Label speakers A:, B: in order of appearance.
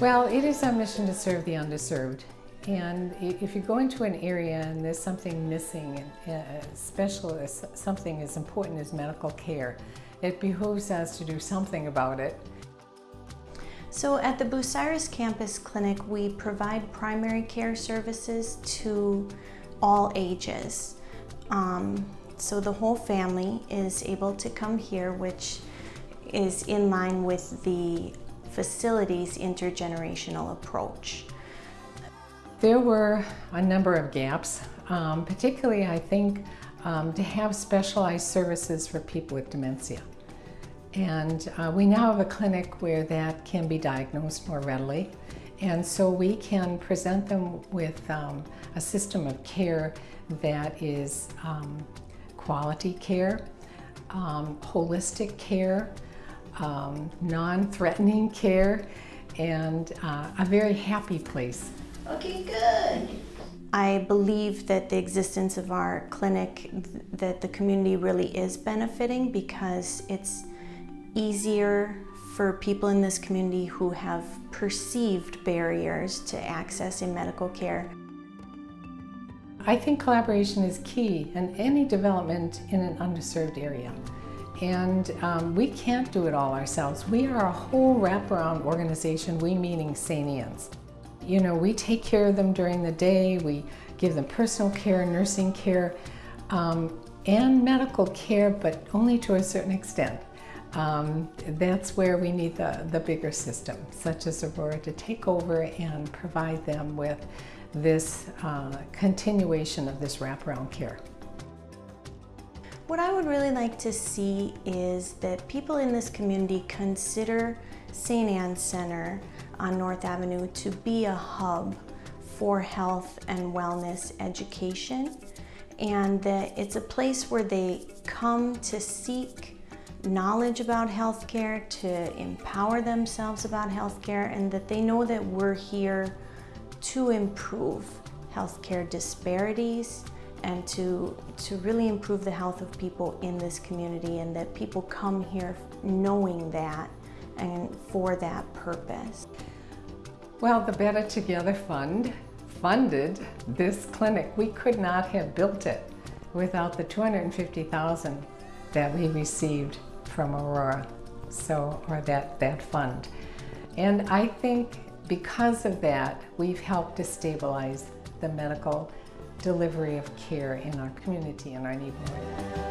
A: Well, it is our mission to serve the underserved. And if you go into an area and there's something missing, uh, special, something as important as medical care, it behooves us to do something about it.
B: So at the Bucyrus Campus Clinic, we provide primary care services to all ages. Um, so the whole family is able to come here, which is in line with the facility's intergenerational approach.
A: There were a number of gaps, um, particularly I think um, to have specialized services for people with dementia. And uh, we now have a clinic where that can be diagnosed more readily. And so we can present them with um, a system of care that is um, quality care, um, holistic care, um, non-threatening care, and uh, a very happy place.
B: Okay, good. I believe that the existence of our clinic, that the community really is benefiting because it's easier for people in this community who have perceived barriers to accessing medical care.
A: I think collaboration is key in any development in an underserved area. And um, we can't do it all ourselves. We are a whole wraparound organization, we meaning St. Ann's. You know, we take care of them during the day, we give them personal care, nursing care, um, and medical care, but only to a certain extent. Um, that's where we need the, the bigger system, such as Aurora, to take over and provide them with this uh, continuation of this wraparound care.
B: What I would really like to see is that people in this community consider St. Ann's Center on North Avenue to be a hub for health and wellness education and that it's a place where they come to seek knowledge about healthcare, to empower themselves about healthcare, and that they know that we're here to improve healthcare disparities and to, to really improve the health of people in this community and that people come here knowing that and for that purpose.
A: Well, the Better Together Fund funded this clinic. We could not have built it without the 250,000 that we received from Aurora, so, or that, that fund. And I think because of that, we've helped to stabilize the medical delivery of care in our community, in our neighborhood.